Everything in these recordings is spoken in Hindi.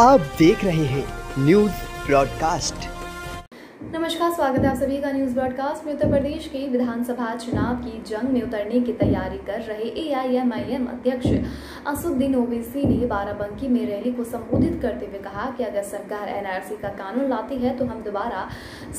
आप देख रहे हैं न्यूज़ ब्रॉडकास्ट नमस्कार, स्वागत है आप सभी का न्यूज़ ब्रॉडकास्ट में उत्तर प्रदेश के विधानसभा चुनाव की जंग में उतरने की तैयारी कर रहे एआईएमआईएम अध्यक्ष असुद्दीन ओवैसी ने बाराबंकी में रैली को संबोधित करते हुए कहा कि अगर सरकार एनआरसी का कानून लाती है तो हम दोबारा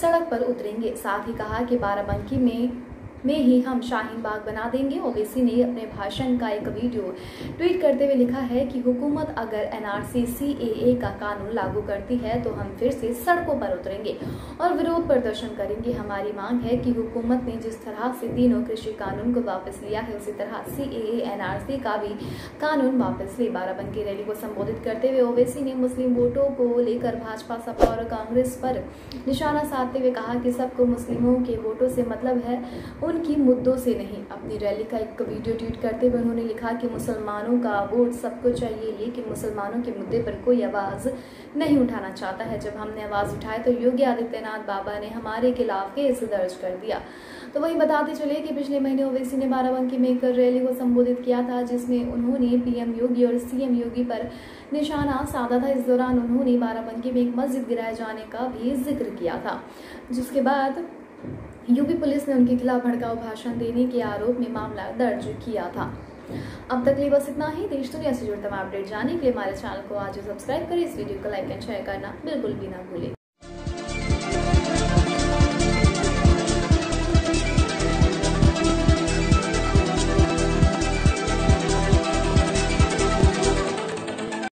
सड़क पर उतरेंगे। साथ ही कहा कि बाराबंकी में में ही हम शाहीन बाग बना देंगे ओवैसी ने अपने भाषण का एक वीडियो ट्वीट करते हुए लिखा है कि हुकूमत अगर एनआरसी सीएए का कानून लागू करती है तो हम फिर से सड़कों पर उतरेंगे और विरोध प्रदर्शन करेंगे। हमारी मांग है कि हुकूमत ने जिस तरह से तीनों कृषि कानून को वापस लिया है, उसी तरह सीएए, एनआरसी का भी कानून वापस ले बाराबंकी रैली को संबोधित करते हुए ओवैसी ने मुस्लिम वोटों को लेकर भाजपा सपा और कांग्रेस पर निशाना साधते हुए कहा कि सबको मुस्लिमों के वोटों से मतलब है। उनकी मुद्दों से नहीं, अपनी रैली का एक वीडियो ट्वीट करते हुए उन्होंने लिखा कि मुसलमानों का वोट सबको चाहिए लेकिन मुसलमानों के मुद्दे पर कोई आवाज़ नहीं उठाना चाहता है। जब हमने आवाज़ उठाई तो योगी आदित्यनाथ बाबा ने हमारे खिलाफ केस दर्ज कर दिया। तो वही बताते चले कि पिछले महीने ओवैसी ने बाराबंकी में एक रैली को संबोधित किया था, जिसमें उन्होंने पीएम योगी और सीएम योगी पर निशाना साधा था। इस दौरान उन्होंने बाराबंकी में एक मस्जिद गिराए जाने का भी ज़िक्र किया था, जिसके बाद यूपी पुलिस ने उनके खिलाफ भड़काऊ भाषण देने के आरोप में मामला दर्ज किया था। अब तक लिए बस इतना ही। देश दुनिया से जुड़े तमाम अपडेट जाने के लिए हमारे चैनल को आज सब्सक्राइब करें। इस वीडियो को लाइक एंड शेयर करना बिल्कुल भी ना भूलें।